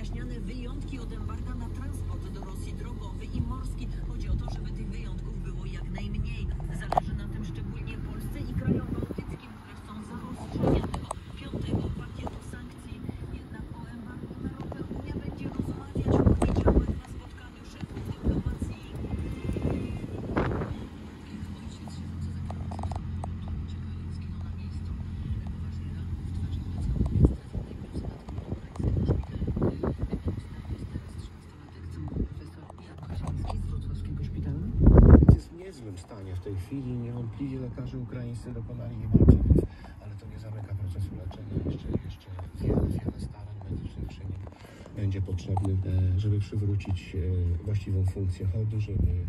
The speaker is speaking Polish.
Wyjaśniane wyjątki niezłym stanie w tej chwili. Niewątpliwie lekarze ukraińscy dokonali niemalczynów, ale to nie zamyka procesu leczenia. Jeszcze, jeszcze wiele, wiele starań medycznych nim będzie potrzebnych, e, żeby przywrócić e, właściwą funkcję chodu, żeby